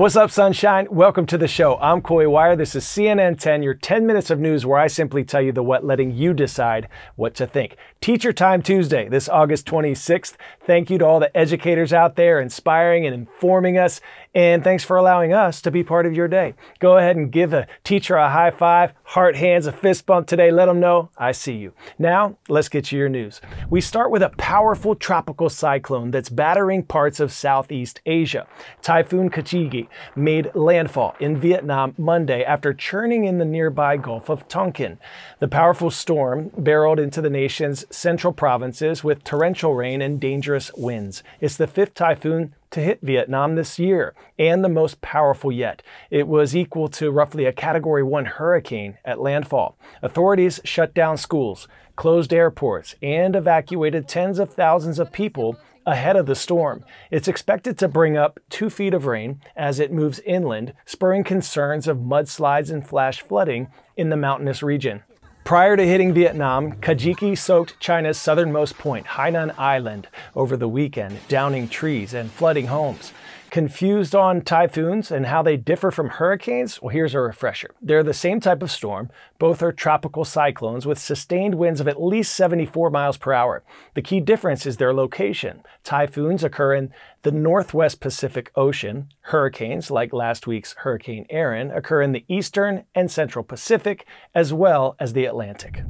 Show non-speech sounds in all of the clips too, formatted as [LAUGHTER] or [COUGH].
What's up, sunshine? Welcome to the show. I'm Coy Wire. This is CNN 10, your 10 minutes of news where I simply tell you the what, letting you decide what to think. Teacher Time Tuesday, this August 26th. Thank you to all the educators out there inspiring and informing us. And thanks for allowing us to be part of your day. Go ahead and give a teacher a high five, heart hands, a fist bump today. Let them know I see you. Now, let's get you your news. We start with a powerful tropical cyclone that's battering parts of Southeast Asia. Typhoon Kajiki made landfall in Vietnam Monday after churning in the nearby Gulf of Tonkin. The powerful storm barreled into the nation's central provinces with torrential rain and dangerous winds. It's the fifth typhoon to hit Vietnam this year, and the most powerful yet. It was equal to roughly a Category 1 hurricane at landfall. Authorities shut down schools, closed airports, and evacuated tens of thousands of people ahead of the storm. It's expected to bring up two feet of rain as it moves inland, spurring concerns of mudslides and flash flooding in the mountainous region. Prior to hitting Vietnam, Kajiki soaked China's southernmost point, Hainan Island, over the weekend, downing trees and flooding homes. Confused on typhoons and how they differ from hurricanes? Well, here's a refresher. They're the same type of storm. Both are tropical cyclones with sustained winds of at least 74 miles per hour. The key difference is their location. Typhoons occur in the northwest Pacific Ocean. Hurricanes, like last week's Hurricane Erin, occur in the eastern and central Pacific, as well as the Atlantic.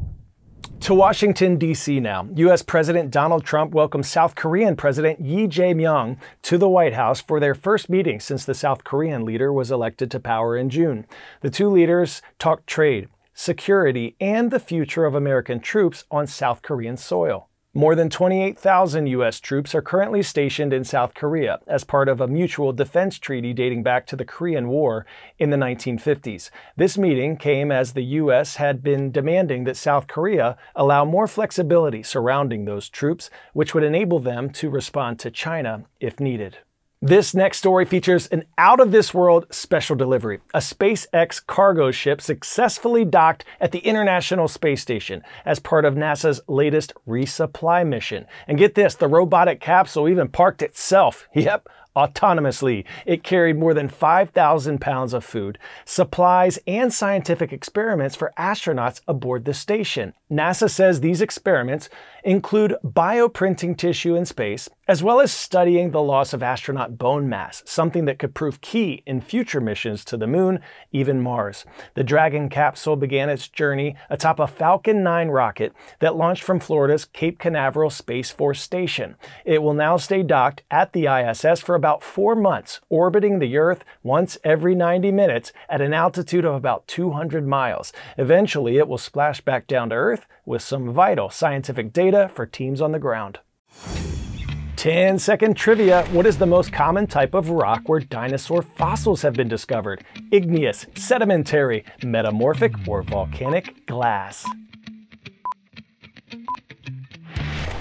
To Washington, D.C. now. U.S. President Donald Trump welcomed South Korean President Lee Jae-myung to the White House for their first meeting since the South Korean leader was elected to power in June. The two leaders talked trade, security, and the future of American troops on South Korean soil. More than 28,000 U.S. troops are currently stationed in South Korea as part of a mutual defense treaty dating back to the Korean War in the 1950s. This meeting came as the U.S. had been demanding that South Korea allow more flexibility surrounding those troops, which would enable them to respond to China if needed. This next story features an out of this world special delivery. A SpaceX cargo ship successfully docked at the International Space Station as part of NASA's latest resupply mission. And get this, the robotic capsule even parked itself. [LAUGHS] Yep, autonomously. It carried more than 5,000 pounds of food, supplies, and scientific experiments for astronauts aboard the station. NASA says these experiments include bioprinting tissue in space, as well as studying the loss of astronaut bone mass, something that could prove key in future missions to the moon, even Mars. The Dragon capsule began its journey atop a Falcon 9 rocket that launched from Florida's Cape Canaveral Space Force Station. It will now stay docked at the ISS for about four months, orbiting the Earth once every 90 minutes at an altitude of about 200 miles. Eventually, it will splash back down to Earth with some vital scientific data for teams on the ground. 10 second trivia. What is the most common type of rock where dinosaur fossils have been discovered? Igneous, sedimentary, metamorphic, or volcanic glass?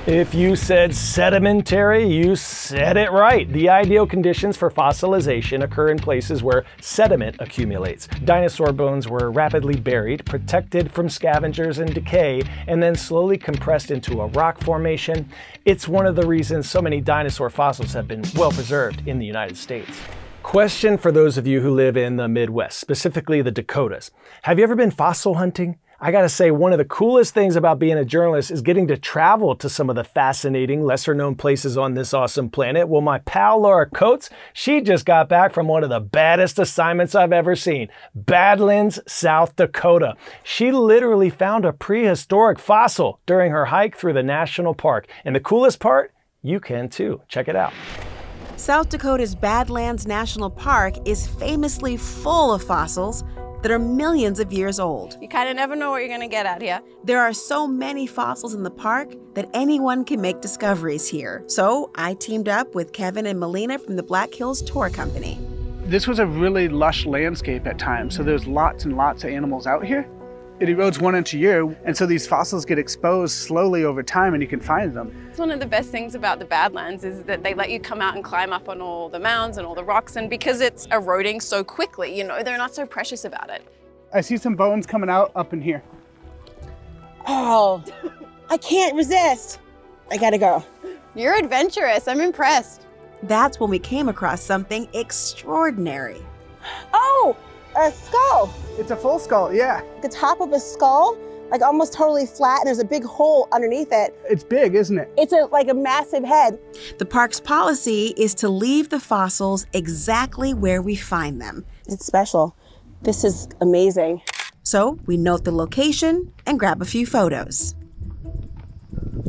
If you said sedimentary, you said it right. The ideal conditions for fossilization occur in places where sediment accumulates. Dinosaur bones were rapidly buried, protected from scavengers and decay, and then slowly compressed into a rock formation. It's one of the reasons so many dinosaur fossils have been well preserved in the United States. Question for those of you who live in the Midwest, specifically the Dakotas. Have you ever been fossil hunting? I gotta say, one of the coolest things about being a journalist is getting to travel to some of the fascinating, lesser known places on this awesome planet. Well, my pal Laura Coates, she just got back from one of the baddest assignments I've ever seen Badlands, South Dakota. She literally found a prehistoric fossil during her hike through the national park. And the coolest part, you can too. Check it out. South Dakota's Badlands National Park is famously full of fossils that are millions of years old. You kind of never know what you're going to get out here. There are so many fossils in the park that anyone can make discoveries here. So I teamed up with Kevin and Melina from the Black Hills Tour Company. This was a really lush landscape at times, so there's lots and lots of animals out here. It erodes one inch a year, and so these fossils get exposed slowly over time and you can find them. It's one of the best things about the Badlands is that they let you come out and climb up on all the mounds and all the rocks, and because it's eroding so quickly, you know, they're not so precious about it. I see some bones coming out up in here. Oh, I can't resist. I gotta go. You're adventurous. I'm impressed. That's when we came across something extraordinary. Oh, a skull. It's a full skull, yeah. The top of a skull, like almost totally flat, and there's a big hole underneath it. It's big, isn't it? It's a like a massive head. The park's policy is to leave the fossils exactly where we find them. It's special. This is amazing. So we note the location and grab a few photos.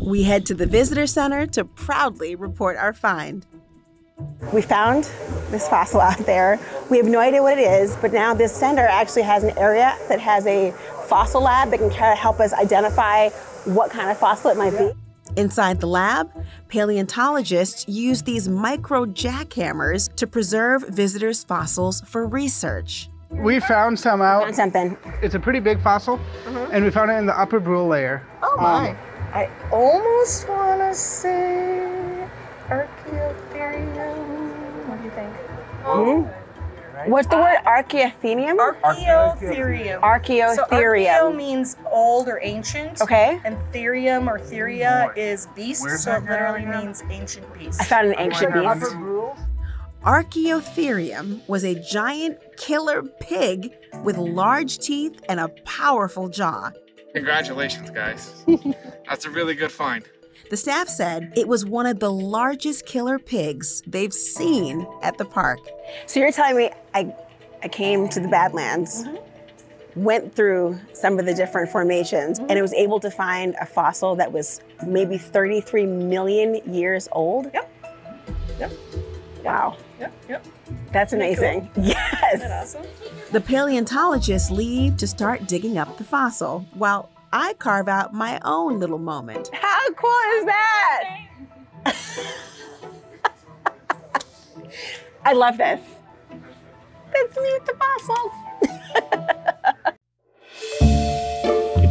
We head to the visitor center to proudly report our find. We found this fossil out there. We have no idea what it is, but now this center actually has an area that has a fossil lab that can kind of help us identify what kind of fossil it might be. Inside the lab, paleontologists use these micro jackhammers to preserve visitors' fossils for research. We found some out. Found something. It's a pretty big fossil, mm-hmm. and we found it in the upper Brule layer. Oh my. Um, I almost want to say Archaeotherium. What do you think? What's the word? Archaeothenium? Archaeotherium. So archaeo Archaeotherium. means old or ancient. Okay. And therium or theria is beast, so it literally means ancient beast. I found an ancient beast. Upper Brule? Archaeotherium was a giant killer pig with large teeth and a powerful jaw. Congratulations, guys. [LAUGHS] That's a really good find. The staff said it was one of the largest killer pigs they've seen at the park. So you're telling me I, I came to the Badlands, mm-hmm. went through some of the different formations, and mm-hmm. it was able to find a fossil that was maybe 33 million years old? Yep. Yep. Wow. Yep, yep. That's amazing. [LAUGHS] Yes. That Awesome. The paleontologists leave to start digging up the fossil, while I carve out my own little moment. [LAUGHS] How cool is that? [LAUGHS] I love this. Let's meet the fossils.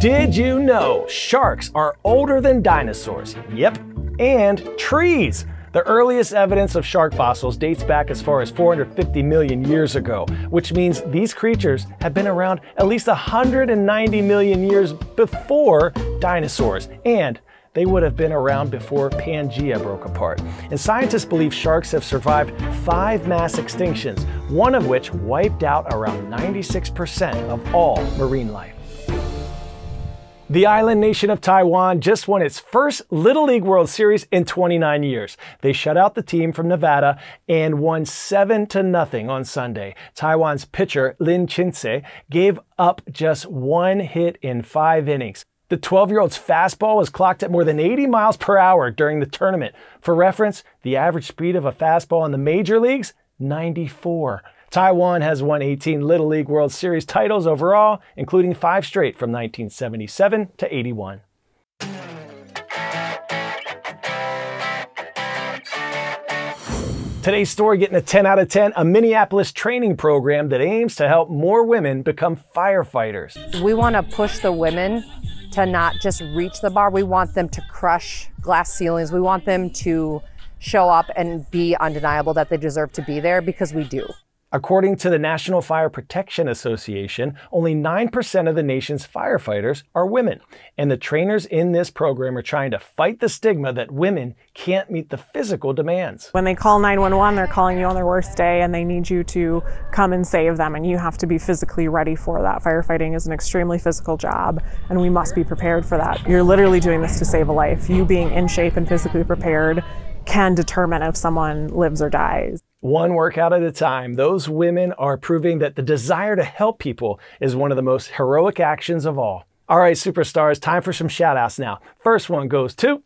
[LAUGHS] Did you know sharks are older than dinosaurs? Yep. And trees. The earliest evidence of shark fossils dates back as far as 450 million years ago, which means these creatures have been around at least 190 million years before dinosaurs. And they would have been around before Pangea broke apart. And scientists believe sharks have survived five mass extinctions, one of which wiped out around 96% of all marine life. The island nation of Taiwan just won its first Little League World Series in 29 years. They shut out the team from Nevada and won 7 to nothing on Sunday. Taiwan's pitcher Lin Chinse gave up just one hit in 5 innings. The 12-year-old's fastball was clocked at more than 80 miles per hour during the tournament. For reference, the average speed of a fastball in the major leagues 94. Taiwan has won 18 Little League World Series titles overall, including five straight from 1977 to 81. Today's story getting a 10 out of 10, a Minneapolis training program that aims to help more women become firefighters. We want to push the women to not just reach the bar. We want them to crush glass ceilings. We want them to show up and be undeniable that they deserve to be there because we do. According to the National Fire Protection Association, only 9% of the nation's firefighters are women. And the trainers in this program are trying to fight the stigma that women can't meet the physical demands. When they call 911, they're calling you on their worst day and they need you to come and save them, and you have to be physically ready for that. Firefighting is an extremely physical job, and we must be prepared for that. You're literally doing this to save a life. You being in shape and physically prepared can determine if someone lives or dies. One workout at a time, those women are proving that the desire to help people is one of the most heroic actions of all. All right, superstars, time for some shout outs now. First one goes to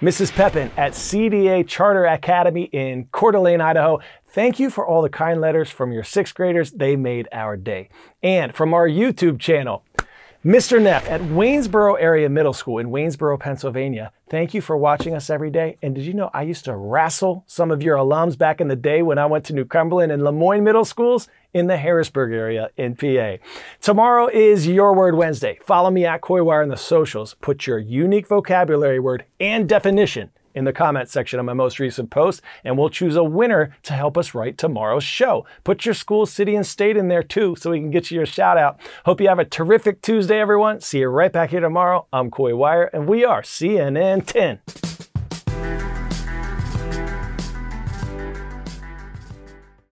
Mrs. Pepin at CDA Charter Academy in Coeur d'Alene, Idaho. Thank you for all the kind letters from your sixth graders. They made our day. And from our YouTube channel, Mr. Neff at Waynesboro Area Middle School in Waynesboro, Pennsylvania. Thank you for watching us every day. And did you know I used to wrestle some of your alums back in the day when I went to New Cumberland and Lemoyne Middle Schools in the Harrisburg area in PA. Tomorrow is Your Word Wednesday. Follow me at Coywire in the socials. Put your unique vocabulary word and definition in the comment section of my most recent post, and we'll choose a winner to help us write tomorrow's show. Put your school, city, and state in there too so we can get you your shout out. Hope you have a terrific Tuesday, everyone. See you right back here tomorrow. I'm Coy Wire, and we are CNN 10.